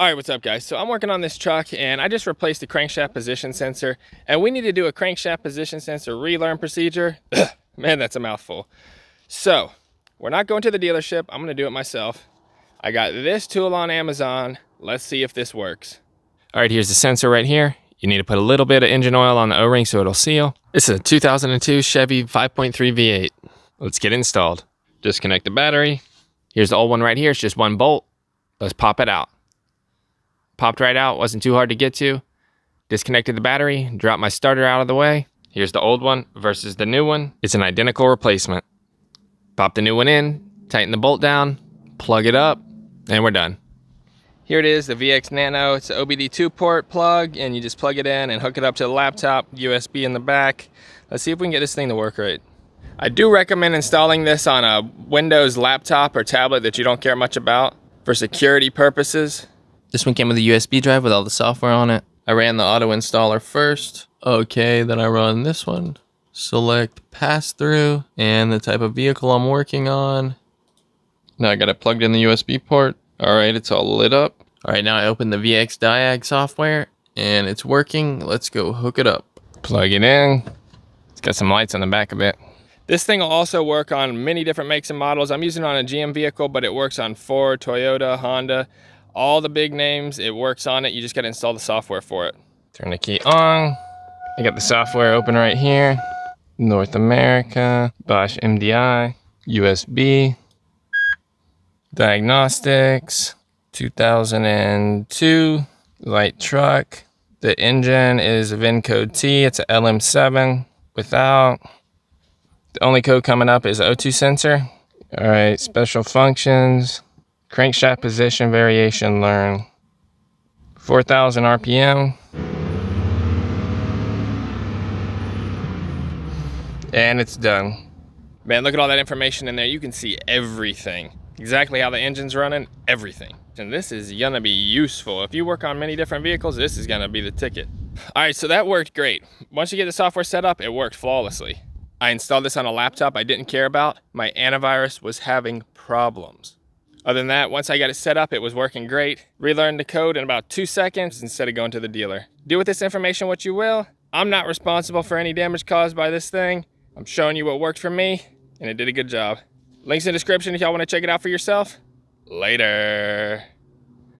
All right, what's up guys? So I'm working on this truck and I just replaced the crankshaft position sensor and we need to do a crankshaft position sensor relearn procedure. Man, that's a mouthful. So we're not going to the dealership. I'm gonna do it myself. I got this tool on Amazon. Let's see if this works. All right, here's the sensor right here. You need to put a little bit of engine oil on the O-ring so it'll seal. This is a 2002 Chevy 5.3 V8. Let's get installed. Disconnect the battery. Here's the old one right here. It's just one bolt. Let's pop it out popped right out, wasn't too hard to get to. Disconnected the battery, dropped my starter out of the way. Here's the old one versus the new one. It's an identical replacement. Pop the new one in, tighten the bolt down, plug it up, and we're done. Here it is, the VX Nano. It's an OBD2 port plug, and you just plug it in and hook it up to the laptop, USB in the back. Let's see if we can get this thing to work right. I do recommend installing this on a Windows laptop or tablet that you don't care much about for security purposes. This one came with a USB drive with all the software on it. I ran the auto installer first. Okay, then I run this one. Select pass through and the type of vehicle I'm working on. Now I got it plugged in the USB port. All right, it's all lit up. All right, now I open the VX Diag software and it's working. Let's go hook it up. Plug it in. It's got some lights on the back of it. This thing will also work on many different makes and models. I'm using it on a GM vehicle, but it works on Ford, Toyota, Honda all the big names. It works on it. You just got to install the software for it. Turn the key on. I got the software open right here. North America, Bosch MDI, USB, diagnostics, 2002 light truck. The engine is a VIN code T. It's a LM7 without. The only code coming up is O2 sensor. All right, special functions. Crankshaft position variation learn. 4,000 RPM. And it's done. Man, look at all that information in there. You can see everything. Exactly how the engine's running, everything. And this is gonna be useful. If you work on many different vehicles, this is gonna be the ticket. All right, so that worked great. Once you get the software set up, it worked flawlessly. I installed this on a laptop I didn't care about. My antivirus was having problems. Other than that, once I got it set up, it was working great. Relearned the code in about two seconds instead of going to the dealer. Do with this information what you will. I'm not responsible for any damage caused by this thing. I'm showing you what worked for me, and it did a good job. Links in the description if y'all want to check it out for yourself. Later.